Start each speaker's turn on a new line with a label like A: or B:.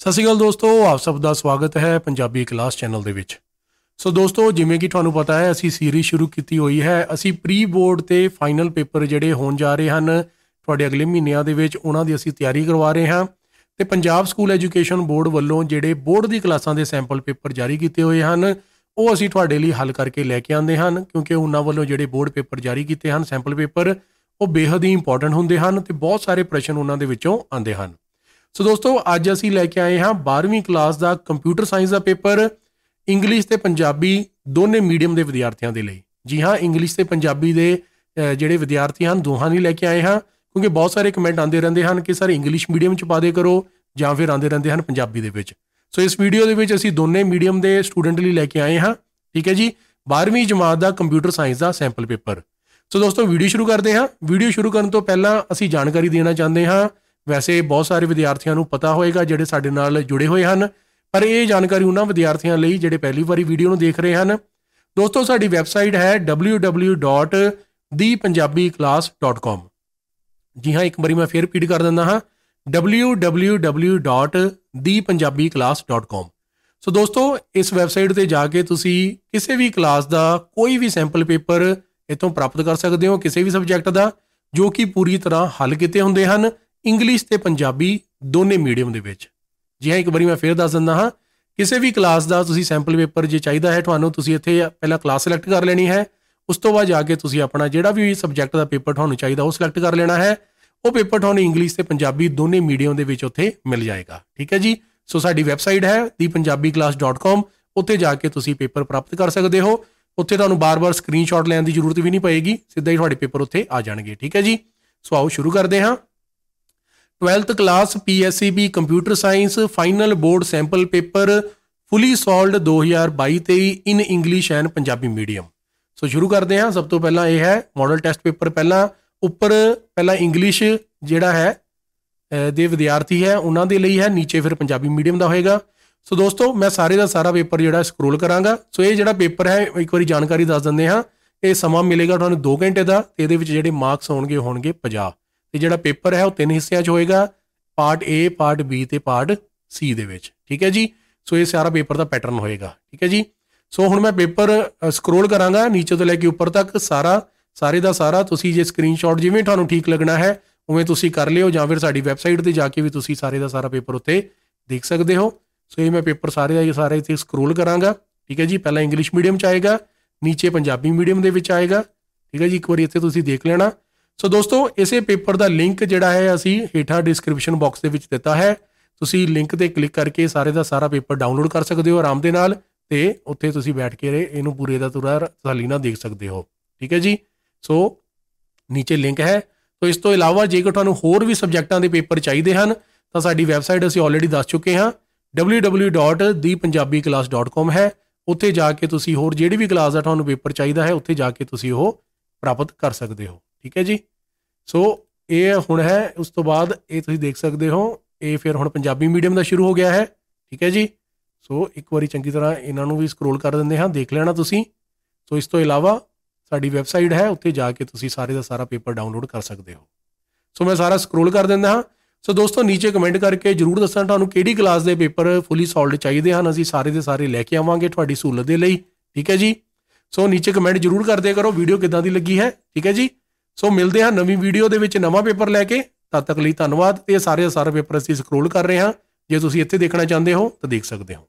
A: ਸਤਿ ਸ਼੍ਰੀ ਅਕਾਲ ਦੋਸਤੋ, ਆਪ ਸਭ ਦਾ ਸਵਾਗਤ ਹੈ ਪੰਜਾਬੀ ਕਲਾਸ ਚੈਨਲ ਦੇ ਵਿੱਚ। ਸੋ ਦੋਸਤੋ, ਜਿਵੇਂ ਕਿ ਤੁਹਾਨੂੰ ਪਤਾ ਹੈ, ਅਸੀਂ ਸੀਰੀਜ਼ ਸ਼ੁਰੂ ਕੀਤੀ ਹੋਈ ਹੈ। ਅਸੀਂ ਪ੍ਰੀ ਬੋਰਡ ਤੇ ਫਾਈਨਲ ਪੇਪਰ ਜਿਹੜੇ ਹੋਣ ਜਾ ਰਹੇ ਹਨ, ਤੁਹਾਡੇ ਅਗਲੇ ਮਹੀਨਿਆਂ ਦੇ ਵਿੱਚ, ਉਹਨਾਂ ਦੀ ਅਸੀਂ ਤਿਆਰੀ ਕਰਵਾ ਰਹੇ ਹਾਂ। ਤੇ ਪੰਜਾਬ ਸਕੂਲ ਐਜੂਕੇਸ਼ਨ ਬੋਰਡ ਵੱਲੋਂ ਜਿਹੜੇ ਬੋਰਡ ਦੀ ਕਲਾਸਾਂ ਦੇ ਸੈਂਪਲ ਪੇਪਰ ਜਾਰੀ ਕੀਤੇ ਹੋਏ ਹਨ, ਉਹ ਅਸੀਂ ਤੁਹਾਡੇ ਲਈ ਹੱਲ ਕਰਕੇ ਲੈ ਕੇ ਆਉਂਦੇ ਹਨ, ਕਿਉਂਕਿ ਉਹਨਾਂ ਵੱਲੋਂ ਜਿਹੜੇ ਬੋਰਡ ਪੇਪਰ ਜਾਰੀ ਕੀਤੇ ਹਨ ਸੈਂਪਲ ਪੇਪਰ ਉਹ ਬੇहद ਹੀ ਇੰਪੋਰਟੈਂਟ ਹੁੰਦੇ ਹਨ ਤੇ ਬਹੁਤ ਸਾਰੇ ਪ੍ਰਸ਼ਨ ਉਹਨਾਂ ਦੇ ਵਿੱਚੋਂ ਆਉਂਦੇ ਹਨ। ਸੋ ਦੋਸਤੋ, ਅੱਜ ਅਸੀਂ ਲੈ ਕੇ ਆਏ ਹਾਂ 12ਵੀਂ ਕਲਾਸ ਦਾ ਕੰਪਿਊਟਰ ਸਾਇੰਸ ਦਾ ਪੇਪਰ ਇੰਗਲਿਸ਼ ਤੇ ਪੰਜਾਬੀ ਦੋਨੇ ਮੀਡੀਅਮ ਦੇ ਵਿਦਿਆਰਥੀਆਂ ਦੇ ਲਈ। ਜੀ ਹਾਂ ਇੰਗਲਿਸ਼ ਤੇ ਪੰਜਾਬੀ ਦੇ ਜਿਹੜੇ ਵਿਦਿਆਰਥੀ ਹਨ, ਦੋਹਾਂ ਲਈ ਲੈ ਕੇ ਆਏ ਹਾਂ, ਕਿਉਂਕਿ ਬਹੁਤ ਸਾਰੇ ਕਮੈਂਟ ਆਉਂਦੇ ਰਹਿੰਦੇ ਹਨ ਕਿ, ਸਰ ਇੰਗਲਿਸ਼ ਮੀਡੀਅਮ ਚ ਪਾ ਦੇ ਕਰੋ, ਜਾਂ ਫਿਰ ਆਉਂਦੇ ਰਹਿੰਦੇ ਹਨ ਪੰਜਾਬੀ ਦੇ ਵਿੱਚ। ਸੋ ਇਸ ਵੀਡੀਓ ਦੇ ਵਿੱਚ ਅਸੀਂ ਦੋਨੇ ਮੀਡੀਅਮ ਦੇ ਸਟੂਡੈਂਟ ਲਈ ਲੈ ਕੇ ਆਏ ਹਾਂ, ਠੀਕ ਹੈ ਜੀ? 12ਵੀਂ ਜਮਾਤ ਦਾ ਕੰਪਿਊਟਰ ਸਾਇੰਸ ਦਾ ਸੈਂਪਲ ਪੇਪਰ ਸੋ ਦੋਸਤੋ ਵੀਡੀਓ ਸ਼ੁਰੂ ਕਰਦੇ ਹਾਂ। ਵੀਡੀਓ ਸ਼ੁਰੂ ਕਰਨ ਤੋਂ ਪਹਿਲਾਂ ਅਸੀਂ ਜਾਣਕਾਰੀ ਦੇਣਾ ਚਾਹੁੰਦੇ ਹਾਂ ਵੈਸੇ ਬਹੁਤ ਸਾਰੇ ਵਿਦਿਆਰਥੀਆਂ ਨੂੰ ਪਤਾ ਹੋਏਗਾ ਜਿਹੜੇ ਸਾਡੇ ਨਾਲ ਜੁੜੇ ਹੋਏ ਹਨ, ਪਰ ਇਹ ਜਾਣਕਾਰੀ ਉਹਨਾਂ ਵਿਦਿਆਰਥੀਆਂ ਲਈ ਜਿਹੜੇ ਪਹਿਲੀ ਵਾਰੀ ਵੀਡੀਓ ਨੂੰ ਦੇਖ ਰਹੇ ਹਨ। ਦੋਸਤੋ, ਸਾਡੀ ਵੈਬਸਾਈਟ ਹੈ www.thepunjabiclass.com ਜੀ ਹਾਂ, ਇੱਕ ਵਾਰੀ ਮੈਂ ਫੇਰ ਰਿਪੀਟ ਕਰ ਦਿੰਦਾ ਹਾਂ www.thepunjabiclass.com ਸੋ ਦੋਸਤੋ, ਇਸ ਵੈਬਸਾਈਟ ਤੇ ਜਾ ਕੇ ਤੁਸੀਂ ਕਿਸੇ ਵੀ ਕਲਾਸ ਦਾ ਕੋਈ ਵੀ ਸੈਂਪਲ ਪੇਪਰ ਇਤੋਂ ਪ੍ਰਾਪਤ ਕਰ ਸਕਦੇ ਹੋ, ਕਿਸੇ ਵੀ ਸਬਜੈਕਟ ਦਾ, ਜੋ ਕਿ ਪੂਰੀ ਤਰ੍ਹਾਂ ਹੱਲ ਕੀਤੇ ਹੁੰਦੇ ਹਨ। ਇੰਗਲਿਸ਼ ਤੇ ਪੰਜਾਬੀ ਦੋਨੇ ਮੀਡੀਅਮ ਦੇ ਵਿੱਚ। ਜੀ ਹਾਂ, ਇੱਕ ਵਾਰੀ ਮੈਂ ਫੇਰ ਦੱਸ ਦਿੰਦਾ ਹਾਂ, ਕਿਸੇ ਵੀ ਕਲਾਸ ਦਾ ਤੁਸੀਂ ਸੈਂਪਲ ਪੇਪਰ ਜੇ ਚਾਹੀਦਾ ਹੈ ਤੁਹਾਨੂੰ, ਤੁਸੀਂ ਇੱਥੇ ਪਹਿਲਾਂ ਕਲਾਸ ਸਿਲੈਕਟ ਕਰ ਲੈਣੀ ਹੈ, ਉਸ ਤੋਂ ਬਾਅਦ ਜਾ ਕੇ ਤੁਸੀਂ ਆਪਣਾ ਜਿਹੜਾ ਵੀ ਸਬਜੈਕਟ ਦਾ ਪੇਪਰ ਤੁਹਾਨੂੰ ਚਾਹੀਦਾ, ਉਹ ਸਿਲੈਕਟ ਕਰ ਲੈਣਾ ਹੈ। ਉਹ ਪੇਪਰ ਤੁਹਾਨੂੰ ਇੰਗਲਿਸ਼ ਤੇ ਪੰਜਾਬੀ ਦੋਨੇ ਮੀਡੀਅਮ ਦੇ ਵਿੱਚ ਉੱਥੇ ਮਿਲ ਜਾਏਗਾ। ਠੀਕ ਹੈ ਜੀ? ਸੋ ਸਾਡੀ ਵੈਬਸਾਈਟ ਹੈ thepunjabiclass.com ਉੱਥੇ ਜਾ ਕੇ ਤੁਸੀਂ ਪੇਪਰ ਪ੍ਰਾਪਤ ਕਰ ਸਕਦੇ ਹੋ। ਉੱਥੇ ਤੁਹਾਨੂੰ ਬਾਰ-ਬਾਰ ਸਕਰੀਨਸ਼ਾਟ ਲੈਣ ਦੀ ਜ਼ਰੂਰਤ ਵੀ ਨਹੀਂ ਪਏਗੀ, ਸਿੱਧਾ ਹੀ ਤੁਹਾਡੇ ਪੇਪਰ ਉੱਥੇ ਆ ਜਾਣਗੇ। ਠੀਕ ਹੈ ਜੀ? ਸੋ ਆਓ ਸ਼ੁਰੂ ਕਰਦੇ ਹਾਂ। 12th class PSCB computer science final board sample paper fully solved 2022-23 in English and Punjabi medium. So ਸ਼ੁਰੂ ਕਰਦੇ ਹਾਂ। ਸਭ ਤੋਂ ਪਹਿਲਾਂ ਇਹ ਹੈ ਮਾਡਲ ਟੈਸਟ ਪੇਪਰ ਪਹਿਲਾਂ, ਉੱਪਰ ਪਹਿਲਾਂ ਇੰਗਲਿਸ਼ ਜਿਹੜਾ ਹੈ ਦੇ ਵਿਦਿਆਰਥੀ ਹੈ, ਉਹਨਾਂ ਦੇ ਲਈ ਹੈ, ਨੀਚੇ ਫਿਰ ਪੰਜਾਬੀ ਮੀਡੀਅਮ ਦਾ ਹੋਏਗਾ। ਸੋ ਦੋਸਤੋ, ਮੈਂ ਸਾਰੇ ਦਾ ਸਾਰਾ ਪੇਪਰ ਜਿਹੜਾ ਸਕਰੋਲ ਕਰਾਂਗਾ। ਸੋ ਇਹ ਜਿਹੜਾ ਪੇਪਰ ਹੈ, ਇੱਕ ਵਾਰੀ ਜਾਣਕਾਰੀ ਦੱਸ ਦਿੰਦੇ ਹਾਂ। ਇਹ ਸਮਾਂ ਮਿਲੇਗਾ ਤੁਹਾਨੂੰ 2 ਘੰਟੇ ਦਾ ਤੇ ਇਹਦੇ ਵਿੱਚ ਜਿਹੜੇ ਮਾਰਕਸ ਹੋਣਗੇ, ਉਹ ਹੋਣਗੇ 50 ਤੇ ਜਿਹੜਾ ਪੇਪਰ ਹੈ ਉਹ ਤਿੰਨ ਹਿੱਸਿਆਂ 'ਚ ਹੋਏਗਾ, ਪਾਰਟ A, ਪਾਰਟ B ਤੇ ਪਾਰਟ C ਦੇ ਵਿੱਚ, ਠੀਕ ਹੈ ਜੀ? ਸੋ ਇਹ ਸਾਰਾ ਪੇਪਰ ਦਾ ਪੈਟਰਨ ਹੋਏਗਾ, ਠੀਕ ਹੈ ਜੀ? ਸੋ ਹੁਣ ਮੈਂ ਪੇਪਰ ਸਕਰੋਲ ਕਰਾਂਗਾ, ਨੀਚੇ ਤੋਂ ਲੈ ਕੇ ਉੱਪਰ ਤੱਕ ਸਾਰਾ, ਸਾਰੇ ਦਾ ਸਾਰਾ, ਤੁਸੀਂ ਜੇ ਸਕਰੀਨਸ਼ਾਟ ਜਿਵੇਂ ਤੁਹਾਨੂੰ ਠੀਕ ਲੱਗਣਾ ਹੈ, ਉਵੇਂ ਤੁਸੀਂ ਕਰ ਲਿਓ, ਜਾਂ ਫਿਰ ਸਾਡੀ ਵੈਬਸਾਈਟ ਤੇ ਜਾ ਕੇ ਵੀ ਤੁਸੀਂ ਸਾਰੇ ਦਾ ਸਾਰਾ ਪੇਪਰ ਉੱਤੇ ਦੇਖ ਸਕਦੇ ਹੋ। ਸੋ ਇਹ ਮੈਂ ਪੇਪਰ ਸਾਰੇ ਦਾ ਸਾਰੇ ਇੱਥੇ ਸਕਰੋਲ ਕਰਾਂਗਾ, ਠੀਕ ਹੈ ਜੀ? ਪਹਿਲਾਂ ਇੰਗਲਿਸ਼ ਮੀਡੀਅਮ ਚ ਆਏਗਾ, ਨੀਚੇ ਪੰਜਾਬੀ ਮੀਡੀਅਮ ਦੇ ਵਿੱਚ ਆਏਗਾ, ਠੀਕ ਹੈ ਜੀ? ਇੱਕ ਵਾਰੀ ਇੱਥੇ ਤੁਸੀਂ ਦੇਖ ਲੈਣਾ। ਸੋ ਦੋਸਤੋ, ਇਸੇ ਪੇਪਰ ਦਾ ਲਿੰਕ ਜਿਹੜਾ ਹੈ ਅਸੀਂ ਹੇਠਾਂ ਡਿਸਕ੍ਰਿਪਸ਼ਨ ਬਾਕਸ ਦੇ ਵਿੱਚ ਦਿੱਤਾ ਹੈ। ਤੁਸੀਂ ਲਿੰਕ ਤੇ ਕਲਿੱਕ ਕਰਕੇ ਸਾਰੇ ਦਾ ਸਾਰਾ ਪੇਪਰ ਡਾਊਨਲੋਡ ਕਰ ਸਕਦੇ ਹੋ ਆਰਾਮ ਦੇ ਨਾਲ ਤੇ ਉੱਥੇ ਤੁਸੀਂ ਬੈਠ ਕੇ ਇਹਨੂੰ ਪੂਰੇ ਦਾ ਪੂਰਾ ਤਸੱਲੀ ਨਾਲ ਦੇਖ ਸਕਦੇ ਹੋ। ਠੀਕ ਹੈ ਜੀ? ਸੋ ਨੀਚੇ ਲਿੰਕ ਹੈ। ਸੋ ਇਸ ਤੋਂ ਇਲਾਵਾ ਜੇਕਰ ਤੁਹਾਨੂੰ ਹੋਰ ਵੀ ਸਬਜੈਕਟਾਂ ਦੇ ਪੇਪਰ ਚਾਹੀਦੇ ਹਨ, ਤਾਂ ਸਾਡੀ ਵੈਬਸਾਈਟ ਅਸੀਂ ਆਲਰੇਡੀ ਦੱਸ ਚੁੱਕੇ ਹਾਂ। www.thepunjabiclass.com ਹੈ। ਉੱਥੇ ਜਾ ਕੇ ਤੁਸੀਂ ਹੋਰ ਜਿਹੜੀ ਵੀ ਕਲਾਸ ਦਾ ਤੁਹਾਨੂੰ ਪੇਪਰ ਚਾਹੀਦਾ ਹੈ, ਉੱਥੇ ਜਾ ਕੇ ਤੁਸੀਂ ਉਹ ਪ੍ਰਾਪਤ ਕਰ ਸਕਦੇ ਹੋ। ਠੀਕ ਹੈ ਜੀ? ਸੋ ਇਹ ਹੁਣ ਹੈ, ਉਸ ਤੋਂ ਬਾਅਦ ਇਹ ਤੁਸੀਂ ਦੇਖ ਸਕਦੇ ਹੋ, ਇਹ ਫਿਰ ਹੁਣ ਪੰਜਾਬੀ ਮੀਡੀਅਮ ਦਾ ਸ਼ੁਰੂ ਹੋ ਗਿਆ ਹੈ, ਠੀਕ ਹੈ ਜੀ? ਸੋ ਇੱਕ ਵਾਰੀ ਚੰਗੀ ਤਰ੍ਹਾਂ ਇਹਨਾਂ ਨੂੰ ਵੀ ਸਕਰੋਲ ਕਰ ਦਿੰਦੇ ਹਾਂ, ਦੇਖ ਲੈਣਾ ਤੁਸੀਂ। ਸੋ ਇਸ ਤੋਂ ਇਲਾਵਾ ਸਾਡੀ ਵੈਬਸਾਈਟ ਹੈ, ਉੱਥੇ ਜਾ ਕੇ ਤੁਸੀਂ ਸਾਰੇ ਦਾ ਸਾਰਾ ਪੇਪਰ ਡਾਊਨਲੋਡ ਕਰ ਸਕਦੇ ਹੋ। ਸੋ ਮੈਂ ਸਾਰਾ ਸਕਰੋਲ ਕਰ ਦਿੰਦਾ ਹਾਂ। ਸੋ ਦੋਸਤੋ, ਨੀਚੇ ਕਮੈਂਟ ਕਰਕੇ ਜਰੂਰ ਦੱਸਣਾ ਤੁਹਾਨੂੰ ਕਿਹੜੀ ਕਲਾਸ ਦੇ ਪੇਪਰ ਫੁੱਲੀ ਸੋਲਡ ਚਾਹੀਦੇ ਹਨ, ਅਸੀਂ ਸਾਰੇ ਦੇ ਸਾਰੇ ਲੈ ਕੇ ਆਵਾਂਗੇ ਤੁਹਾਡੀ ਸਹੂਲਤ ਦੇ ਲਈ, ਠੀਕ ਹੈ ਜੀ? ਸੋ ਨੀਚੇ ਕਮੈਂਟ ਜਰੂਰ ਕਰਦੇ ਕਰੋ ਵੀਡੀਓ ਕਿਦਾਂ ਦੀ ਲੱਗੀ ਹੈ, ਠੀਕ ਹੈ ਜੀ? ਸੋ ਮਿਲਦੇ ਹਾਂ ਨਵੀਂ ਵੀਡੀਓ ਦੇ ਵਿੱਚ, ਨਵਾਂ ਪੇਪਰ ਲੈ ਕੇ। ਤਦ ਤੱਕ ਲਈ ਧੰਨਵਾਦ। ਤੇ ਸਾਰੇ ਸਾਰੇ ਪੇਪਰ ਅਸੀਂ ਸਕਰੋਲ ਕਰ ਰਹੇ ਹਾਂ। ਜੇ ਤੁਸੀਂ ਇੱਥੇ ਦੇਖਣਾ ਚਾਹੁੰਦੇ ਹੋ, ਤਾਂ ਦੇਖ ਸਕਦੇ ਹੋ।